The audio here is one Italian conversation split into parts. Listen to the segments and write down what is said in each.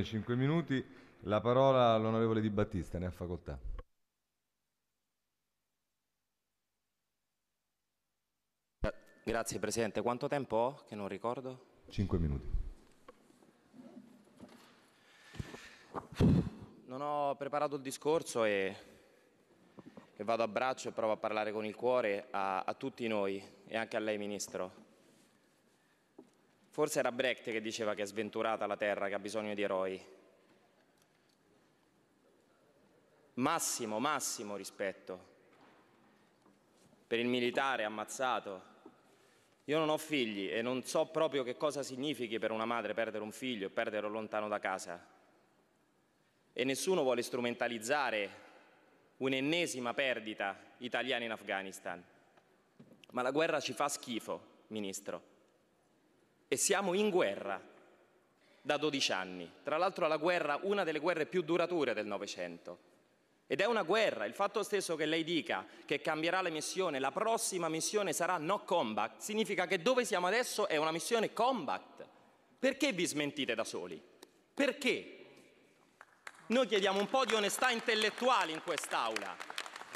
5 minuti. La parola all'onorevole Di Battista, ne ha facoltà. Grazie Presidente. Quanto tempo ho che non ricordo? 5 minuti. Non ho preparato il discorso e, e vado a braccio e provo a parlare con il cuore a, a tutti noi e anche a lei Ministro. Forse era Brecht che diceva che è sventurata la terra, che ha bisogno di eroi. Massimo, massimo rispetto per il militare ammazzato. Io non ho figli e non so proprio che cosa significhi per una madre perdere un figlio e perderlo lontano da casa. E nessuno vuole strumentalizzare un'ennesima perdita italiana in Afghanistan. Ma la guerra ci fa schifo, Ministro. E siamo in guerra da 12 anni. Tra l'altro la guerra, una delle guerre più durature del Novecento. Ed è una guerra, il fatto stesso che lei dica che cambierà la missione, la prossima missione sarà no combat, significa che dove siamo adesso è una missione combat. Perché vi smentite da soli? Perché? Noi chiediamo un po' di onestà intellettuale in quest'Aula.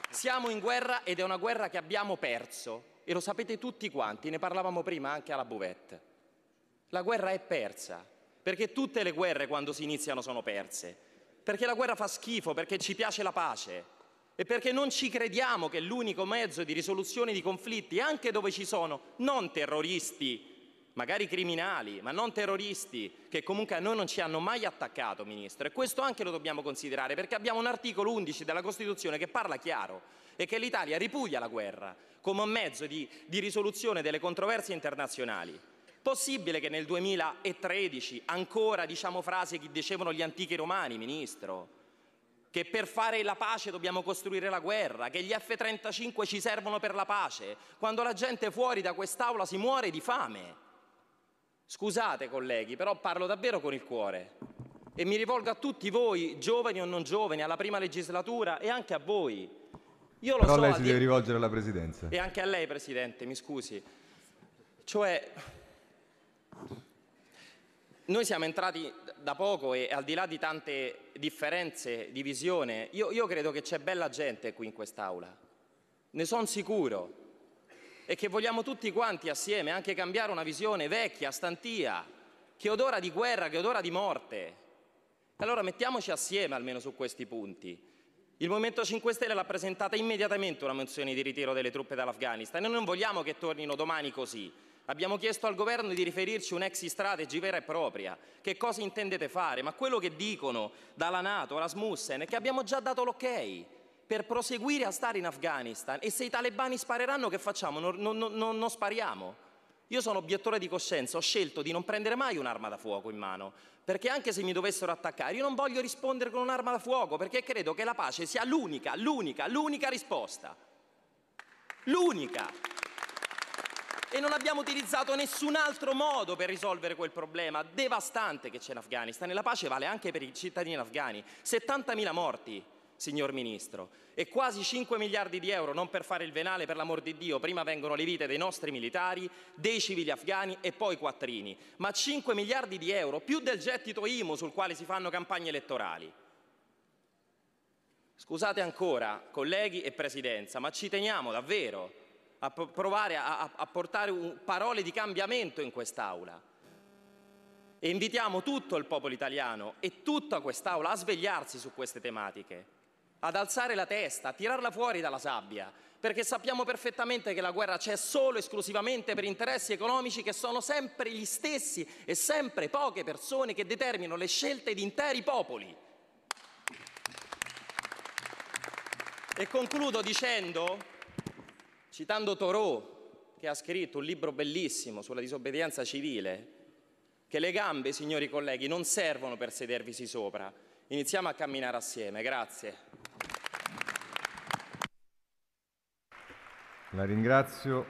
Siamo in guerra ed è una guerra che abbiamo perso e lo sapete tutti quanti, ne parlavamo prima anche alla buvette. La guerra è persa, perché tutte le guerre quando si iniziano sono perse perché la guerra fa schifo, perché ci piace la pace e perché non ci crediamo che l'unico mezzo di risoluzione di conflitti, anche dove ci sono non terroristi, magari criminali, ma non terroristi, che comunque a noi non ci hanno mai attaccato, Ministro, e questo anche lo dobbiamo considerare, perché abbiamo un articolo 11 della Costituzione che parla chiaro e che l'Italia ripudia la guerra come un mezzo di, di risoluzione delle controversie internazionali. Possibile che nel 2013 ancora diciamo frasi che dicevano gli antichi romani, Ministro? Che per fare la pace dobbiamo costruire la guerra, che gli F-35 ci servono per la pace, quando la gente fuori da quest'Aula si muore di fame. Scusate colleghi, però parlo davvero con il cuore e mi rivolgo a tutti voi, giovani o non giovani, alla prima legislatura e anche a voi. Io lo però so, lei si deve rivolgere alla Presidenza. E anche a lei, Presidente, mi scusi. Cioè, noi siamo entrati da poco e al di là di tante differenze di visione, io, io credo che c'è bella gente qui in quest'Aula, ne sono sicuro, e che vogliamo tutti quanti assieme anche cambiare una visione vecchia, stantia, che odora di guerra, che odora di morte. Allora mettiamoci assieme almeno su questi punti. Il Movimento 5 Stelle l'ha presentata immediatamente una mozione di ritiro delle truppe dall'Afghanistan e noi non vogliamo che tornino domani così. Abbiamo chiesto al governo di riferirci un'exit strategy vera e propria. Che cosa intendete fare? Ma quello che dicono dalla Nato, Rasmussen, è che abbiamo già dato l'ok per proseguire a stare in Afghanistan e se i talebani spareranno che facciamo? Non, non, non, non spariamo? Io sono obiettore di coscienza, ho scelto di non prendere mai un'arma da fuoco in mano, perché anche se mi dovessero attaccare io non voglio rispondere con un'arma da fuoco, perché credo che la pace sia l'unica, l'unica, l'unica risposta. L'unica e non abbiamo utilizzato nessun altro modo per risolvere quel problema devastante che c'è in Afghanistan e la pace vale anche per i cittadini afghani. 70.000 morti, signor Ministro, e quasi 5 miliardi di euro, non per fare il venale per l'amor di Dio, prima vengono le vite dei nostri militari, dei civili afghani e poi quattrini, ma 5 miliardi di euro, più del gettito IMU sul quale si fanno campagne elettorali. Scusate ancora, colleghi e Presidenza, ma ci teniamo davvero a provare a, a portare un, parole di cambiamento in quest'Aula. E invitiamo tutto il popolo italiano e tutta quest'Aula a svegliarsi su queste tematiche, ad alzare la testa, a tirarla fuori dalla sabbia, perché sappiamo perfettamente che la guerra c'è solo e esclusivamente per interessi economici che sono sempre gli stessi e sempre poche persone che determinano le scelte di interi popoli. E concludo dicendo citando Thoreau, che ha scritto un libro bellissimo sulla disobbedienza civile, che le gambe, signori colleghi, non servono per sedervisi sopra. Iniziamo a camminare assieme. Grazie. La ringrazio.